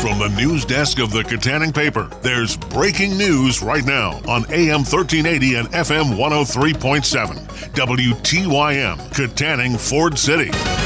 From the news desk of the Kittanning Paper, there's breaking news right now on AM 1380 and FM 103.7. WTYM, Kittanning, Ford City.